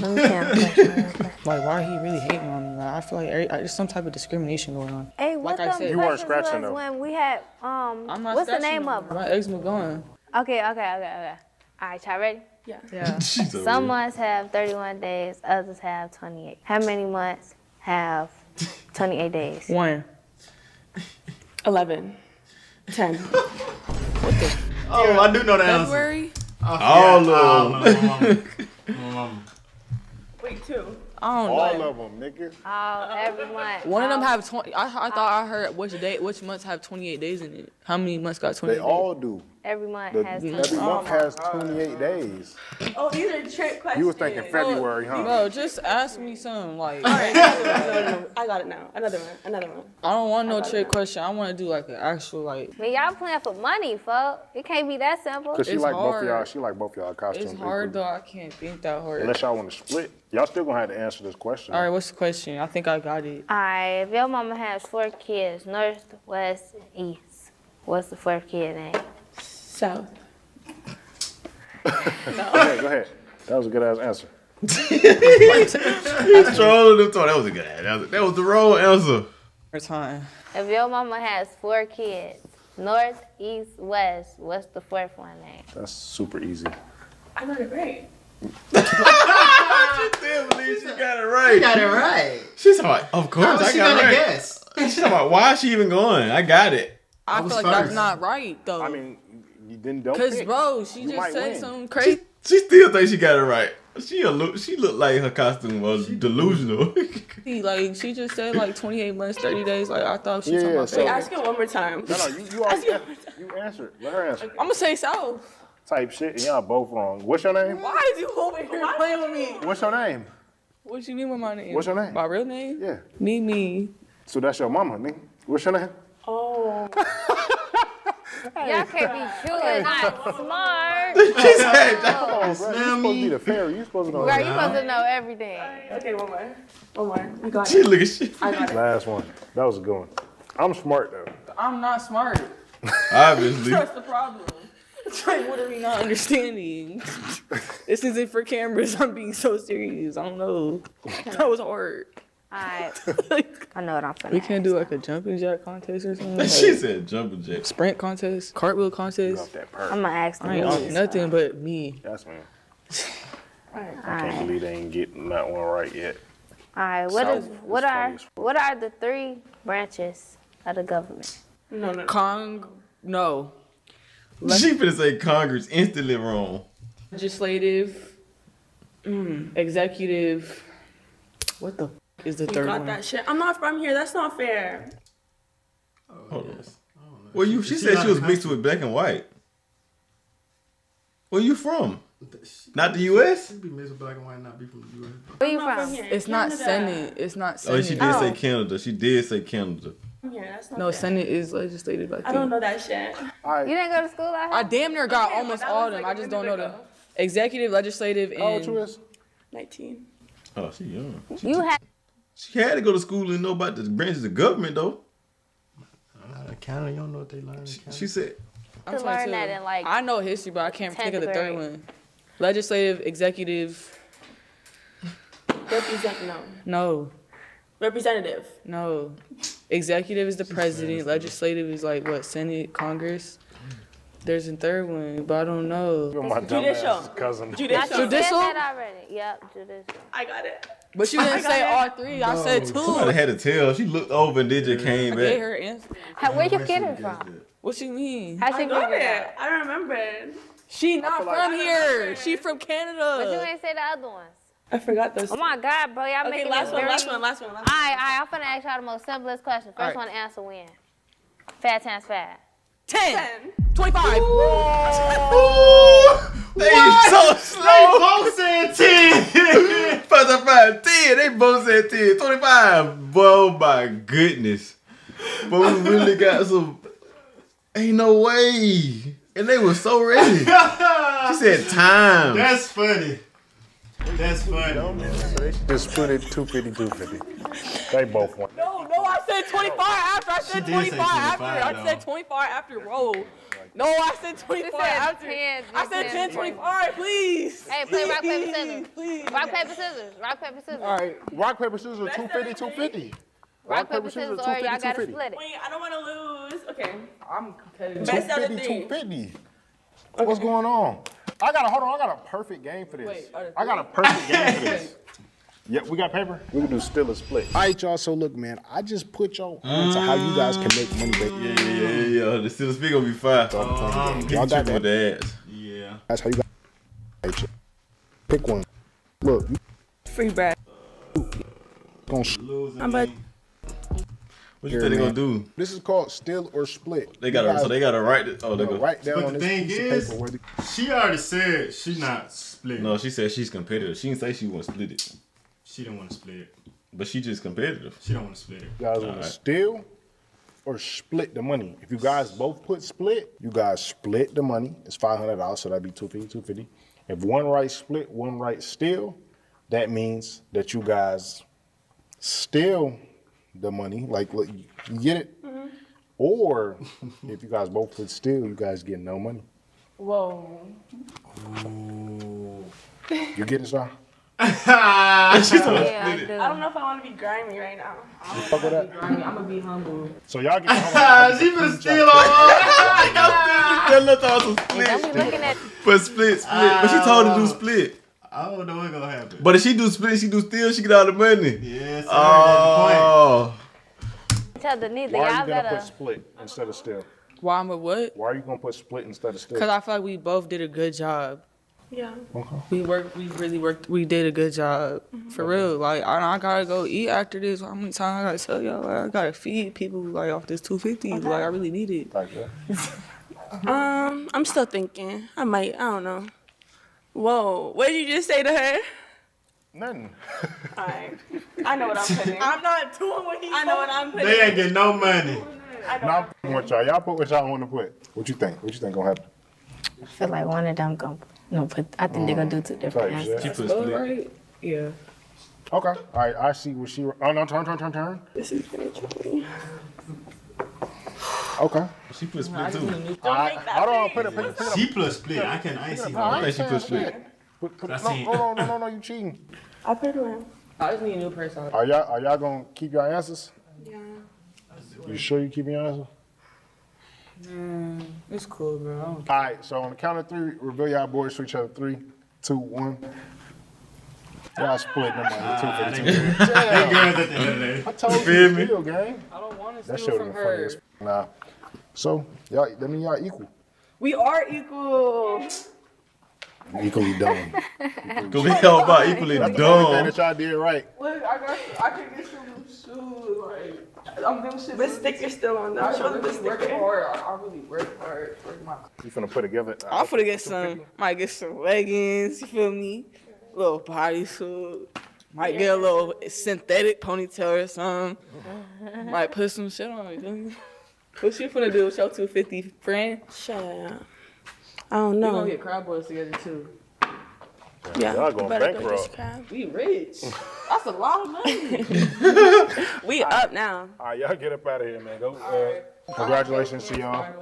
Let me count. questions. Like, why are he really hating on me? Like, I feel like every, there's some type of discrimination going on. Hey, what Like I said- You weren't scratching was though. when we had um. I'm not what's the name of them. them? My eczema going. Okay, okay, okay, okay. All right, y'all ready? Yeah. Yeah. Some months have 31 days, others have 28. How many months have 28 days? One. 11. 10. what the? Oh, I do know the answer. February? All Oh, of them. no, mama. No, mama. Wait, two. I don't All know. of them, nigga. Oh, every month. One of them Oh. have 20. I, I thought I heard which day, which months have 28 days in it. How many months got 28 They days? all do. Every month The- has every month has 28 days. Oh, these are trick questions. You was thinking February, huh? Bro, just ask me some. Like, All right, no, no, no. I got it now. Another one. Another one. I don't want no trick question. I want to do like an actual, like, Man, y'all playing for money, fuck. It can't be that simple. Cause she It's like both of y'all. She like both of y'all costumes. it's hard equally. though. I can't think that hard. Unless y'all want to split, y'all still gonna have to answer this question. All right, what's the question? I think I got it. Alright, if your mama has four kids, north, west, east, what's the fourth kid name? South. Go ahead, go ahead. That was a good ass answer. He's trolling them. That was a good answer. That was the wrong answer. For time. If your mama has four kids, north, east, west, what's the fourth one name? That's super easy. I got it right. She did believe she got it right. You got it right. She's like, of course, How was I she got it gonna right. guess? She's like, why is she even going? I got it. I, was feel like that's not right though. I mean, you didn't don't Cause pick. bro, she You just might said win. something crazy. she still thinks she got it right. She a, lo- she looked like her costume was delusional. Like she just said like 28 months, 30 days. Like I thought she Yeah, talking about. so- Wait, ask it one more time. No, no, you you already you answered. Let her answer. I'm gonna say South. Type shit, and y'all both wrong. What's your name? Why is you over here playing with me? What's your name? What you mean by my name? What's your name? My real name? Yeah. Me, me. So that's your mama, nigga. What's your name? Oh. Y'all can't be cute and not smart. she said, Come on, bro. You supposed to be the fairy. You supposed to know. Girl, you supposed to know everything. Okay, one more. One more. You got she it. look at shit. I got it. Last one. That was a good one. I'm smart though. I'm not smart. Obviously. That's the problem. It's like, what are we not understanding? this isn't for cameras. I'm being so serious. I don't know. That was hard. Alright. I know what I'm finna We can't do like a jumping jack contest or something. she Like, said jumping jack. sprint contest, cartwheel contest. that. I'm gonna ask I ain't off them. nothing but me. That's man. I can't Alright. believe they ain't getting that one right yet. Alright, what is South what is are funny as fuck. what are the three branches of the government? No, no, no. Cong, no. She finna say Congress instantly wrong. Legislative, mm, executive. What the f- is the You third got one? that shit. I'm not from here. That's not fair. Hold on. Well, you she she said she was a mixed with black and white. Where you from? Not the U.S. She be mixed with black and white, not be from the U.S. Where you from? from here. It's not Canada. Senate. It's not Senate. Oh, she did Oh. say Canada. She did say Canada. From here. That's not No, fair. Senate is legislative. I think. I don't know that shit. All right. You didn't go to school out I here? damn near got Okay, almost all of them. like I a just don't know the executive, legislative, How old you and is? 19. Oh, she young. You had She had to go to school and know about the branches of government though. Uh, Canada, you don't know what they learn in Canada. She said, I'm to learn 22. that in like I know history, but I can't think of the third one. Legislative, executive. Represent no. No, Representative. no. Executive is the president. Legislative is like what? Senate, Congress. There's a third one, but I don't know. My dumb Judicial. ass cousin. I Judicial. said Judicial? that already. Yep, judicial. I got it. But you didn't say all three. I said two. somebody had to tell. She looked over and then just came I gave back. her answer. How, where you get it from? What you mean? How she I got it it. I remember. She not feel like- from here. She from Canada. But you Canada. ain't say the other ones. I forgot those. Oh my God, bro, y'all Okay, making last this one, very... last one, last one, last one. right, all right, I'm finna ask y'all the most simplest question. First All right. one to answer win. Fat times fat. 10, Ten. 25. They so slow. both said 10. Five times five, 10. They both said 10. 25. Oh my goodness. But we really got some. Ain't no way. And they were so ready. She said time. That's funny. That's funny. So they should just split it 250, 250. They both won. No, no, I said 25 after. I said did say 25 after. 25 I said 25 after. Roll. No, I said 25 said after. 10, I said 10, 25, please. Hey, play rock, paper, scissors. Please. Rock, paper, scissors. Rock, paper, scissors. All right. Rock, paper, scissors, 250, 250. Rock, paper, scissors, or y'all gotta split it. Wait, I don't want to lose. Okay. I'm competitive. Best out of 250, three. 250. What's going on? I got a hold on. I got a perfect game for this. Wait, I got a perfect game for this. Yeah, we got paper. We can do still a split. All right, y'all. So look, man, I just put y'all on to how you guys can make money back. Yeah, yeah, yeah, yeah, yeah. The still speak gonna be fire. Y'all Y'all got got that? with the ass. Yeah. That's how you got. Pick one. Look, you Free bread. Gonna s- I'm about What you think they gonna do? This is called steal or split. They gotta- You guys so they gotta write it- oh, they gotta go- write down But the thing is, of paper where the she already said she not split. No, she said she's competitive. She didn't say she want to split it, She didn't want to split it. but she just competitive. She don't want to split it. You guys want Alright. to steal or split the money? If you guys both put split, you guys split the money. It's five hundred dollars, so that'd be 250, 250. If one right split, one right steal, that means that you guys steal the money. Like, look, you get it? Mm-hmm. Or if you guys both put steal, you guys get no money. Whoa. You get it, sir? Yeah, I, do. I don't know if I want to be grimy right now. Fuck with that. I'm gonna be humble. So y'all get. hold on. she finna steal all. Y'all still thought some split. Be looking But split, split. But she told her to do split. I don't know what's gonna happen. But if she do split, she do steal, she get all the money. Yes, sir. Oh. tell the neither. Why are Y'all gonna better. put split instead of steal? Why am I what? Why are you gonna put split instead of steal? Because I feel like we both did a good job. Yeah. Okay. We worked. We really worked. We did a good job for real. Like I, I gotta go eat after this. How many times I gotta tell y'all? Like, I gotta feed people like off this two fifty. Like I really need it. Like that. Um, I'm still thinking. I might. I don't know. Whoa. What did you just say to her? Nothing. Alright. I know what I'm putting. I'm not doing what he. I know what I'm putting. They ain't getting no money. No, I'm putting what y'all. Y'all put what y'all want to put. What you think? What you think gonna happen? I feel like one of them gonna no put. I think they're gonna do two different Type shit. answers. She put Oh, split. right. Yeah. Okay. All right. I see what she. Oh no! Turn, turn, turn, turn. This is gonna kill me. Okay. She put split too. need new. All right. Hold on. Put it. Put it. Put it. She plus split. I can. I see I one. think she put split. Put, put I. No, seen- hold on. No, no, no. You cheating. I put it away. I just need a new person. Are y'all? Are y'all gonna keep your answers? Yeah. You sure you keep your answers? Mm, it's cool, bro. All right. So on the count of three, reveal y'all boards to each other. Three, two, one. Y'all split them on they two good. fifty. They good at the end of the day. I told you, feel me? steal, gang. I don't want to That steal shit from would have her. as f- Nah. So y'all, that mean y'all equal. We are equal. Equally dumb. Cause we all about equally That's the only thing dumb. that y'all did right. Look, I got. I can get some new shoes. Like I'm them shit. The sticker's still on I them. Show them the really work sticker. hard. I, I really work hard for my. You finna put together. Uh, I'm finna get some. Might get some leggings. You feel me? little bodysuit. Might get a little synthetic ponytail or something. Might put some shit on. Me? What you finna do with your 250 friend? Shut up. I don't know. We know. gonna get crab boys together too. Yeah, Y'all going better go bankrupt. We rich. That's a lot of money. We up now. All right, y'all get up out of here, man. Go. Uh, Congratulations to y'all.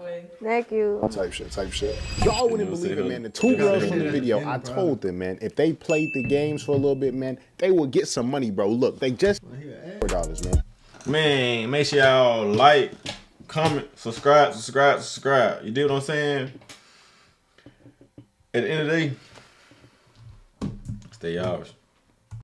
Thank you. Type shit. Type shit. Y'all wouldn't believe it, man. The two girls from the video, I told them, man, if they played the games for a little bit, man, they would get some money, bro. Look, they just four dollars, man. Man, make sure y'all like, comment, subscribe, subscribe, subscribe. You do what I'm saying? At the end of the day, stay ours.